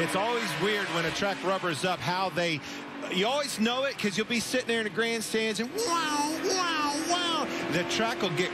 It's always weird when a track rubbers up how they you always know it because you'll be sitting there in the grandstands and wow, wow, wow. The track will get